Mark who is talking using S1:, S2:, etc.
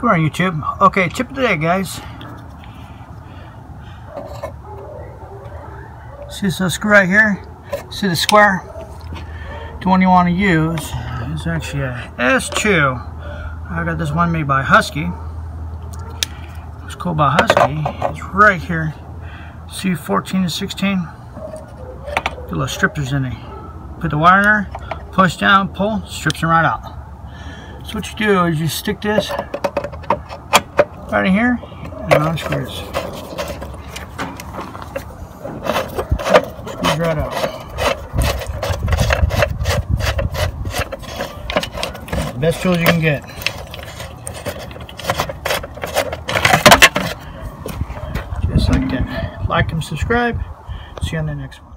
S1: Come on YouTube. Okay, tip of the day guys. See this screw right here? See the square? The one you want to use is actually a S2. I got this one made by Husky. What's cool about Husky is right here. See 14 to 16? Get little strippers in there. Put the wire in there, push down, pull, strips them right out. So what you do is you stick this right in here and unscrews. Screws right out. Best tools you can get. Just like that. Like and subscribe. See you on the next one.